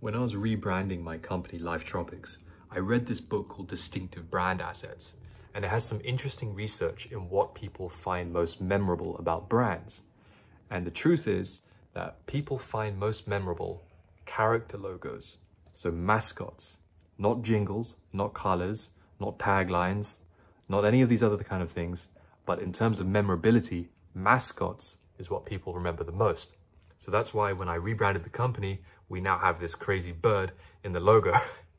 When I was rebranding my company Life Tropics, I read this book called Distinctive Brand Assets, and it has some interesting research in what people find most memorable about brands. And the truth is that people find most memorable character logos, so mascots, not jingles, not colors, not taglines, not any of these other kind of things, but in terms of memorability, mascots is what people remember the most. So that's why when I rebranded the company, we now have this crazy bird in the logo.